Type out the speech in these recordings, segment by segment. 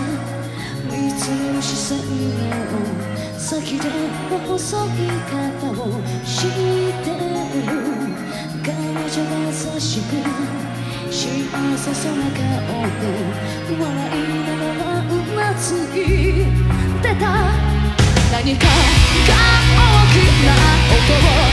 しく見つめる視線の先で細い肩を知ってる彼女が優しく幸せそうな顔で笑いながらうなずいてた何かが大きな音を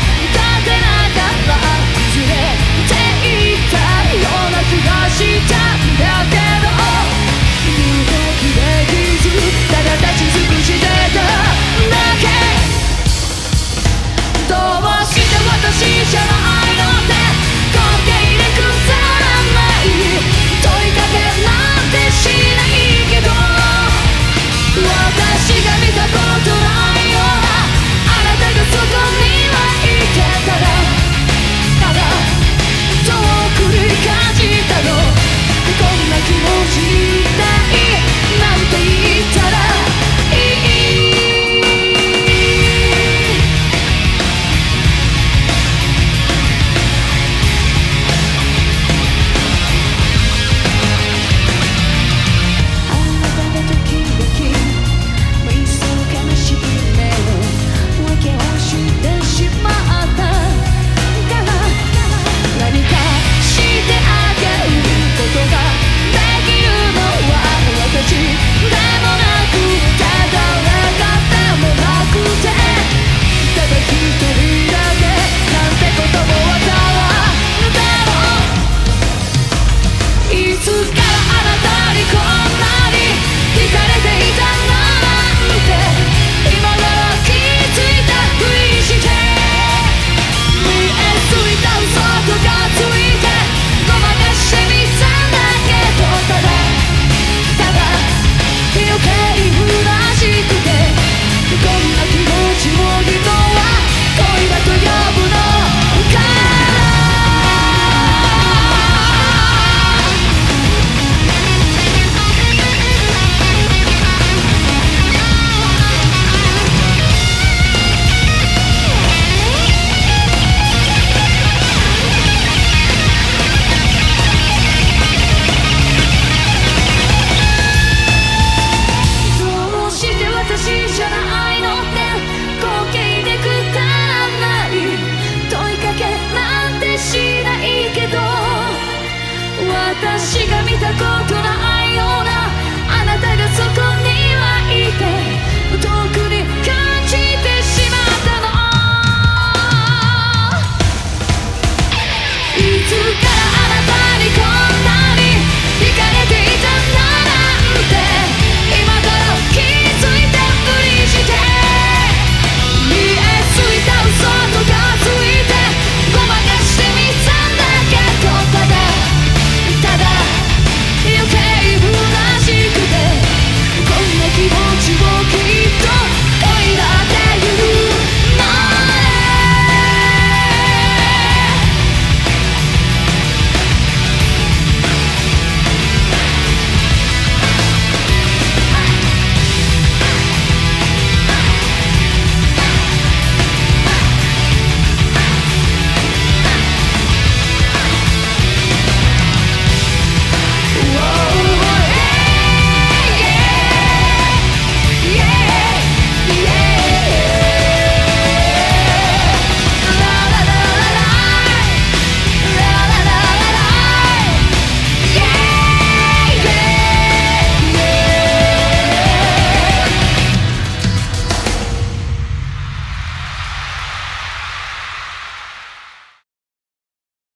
ドされて私が見たことないようなあなたがそこ